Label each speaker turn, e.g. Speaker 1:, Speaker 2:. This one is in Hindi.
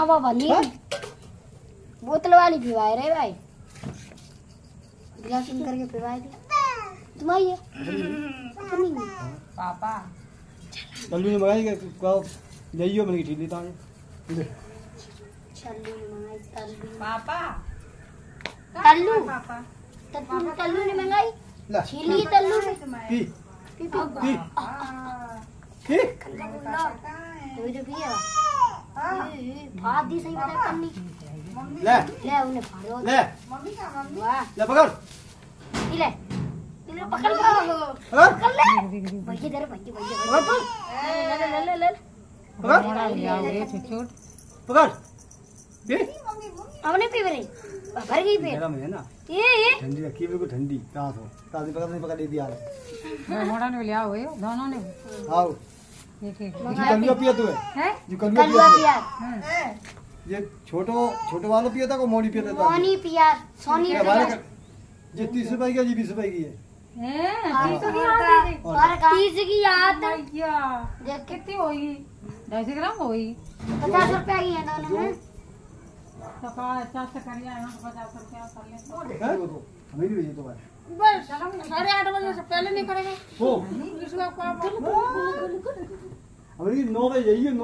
Speaker 1: अब
Speaker 2: हाँ?
Speaker 1: बोतल वाली पिवाए रे भाई। गिलास में करके पिवाए थे। तुम आइए। अपनी में।
Speaker 3: पापा
Speaker 2: तल्लू ने मंगाई के कहो जाइयो मैंने ठीक लेता हूँ
Speaker 1: छल्लू ने मंगाई तल्लू।
Speaker 3: पापा।
Speaker 1: तल्लू?
Speaker 3: पापा?
Speaker 1: तल्लू तल्लू ने मंगाई?
Speaker 2: ला।
Speaker 1: छीली तल्लू ने।
Speaker 2: पी
Speaker 1: पी पी।
Speaker 2: पी पी
Speaker 1: तो जो पिए फाड़ दी सही बता पन्नी
Speaker 2: ले।
Speaker 1: ले उन्हें फाड़ो।
Speaker 2: ले।
Speaker 1: वाह।
Speaker 2: ले पकड़।
Speaker 1: ये ले ले। पकड़।
Speaker 2: पकड़।
Speaker 1: पकड़ ले। भैया इधर भैया भैया
Speaker 2: पकड़।
Speaker 1: ले ले ले ले ले।
Speaker 2: पकड़। पकड़। पी
Speaker 1: अब नहीं पी रही। भर गई फिर।
Speaker 2: गरम है ना।
Speaker 1: ये ये।
Speaker 2: ठंडी रखी बिल्कुल ठंडी। रात हो। ताजी पकड़ नहीं पकड़ देती यार
Speaker 3: मोड़ा ने लिया हुए दोनों ने
Speaker 2: आओ। कलुआ पिया तू है?
Speaker 3: हैं?
Speaker 2: कलुआ पिया ये छोटो छोटो वाला पिया था को मोड़ी पिया था?
Speaker 1: सोनी पियार सोनी
Speaker 2: ये हमारे
Speaker 1: पियार
Speaker 2: का- ये तीस रुपए की है, जी बीस रुपए की है?
Speaker 3: हैं
Speaker 1: तीस की याद देख
Speaker 3: कितनी होगी? ढाई सौ ग्राम होगी।
Speaker 1: पचास रुपए की है दोनों में।
Speaker 3: तो रुपया ले।
Speaker 2: तो हमें नहीं भेजे तो भाई
Speaker 3: बस आठ बजे से पहले नहीं करेंगे।
Speaker 2: 我
Speaker 3: 给你
Speaker 2: 挪回去一挪